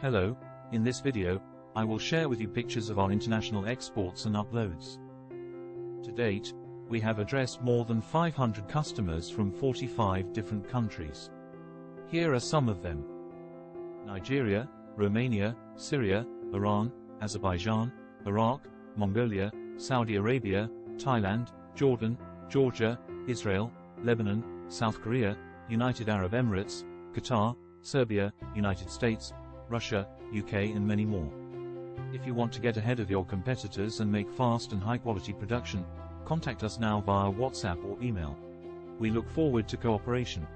Hello, in this video, I will share with you pictures of our international exports and uploads. To date, we have addressed more than 500 customers from 45 different countries. Here are some of them. Nigeria, Romania, Syria, Iran, Azerbaijan, Iraq, Mongolia, Saudi Arabia, Thailand, Jordan, Georgia, Israel, Lebanon, South Korea, United Arab Emirates, Qatar, Serbia, United States, Russia, UK and many more. If you want to get ahead of your competitors and make fast and high-quality production, contact us now via WhatsApp or email. We look forward to cooperation.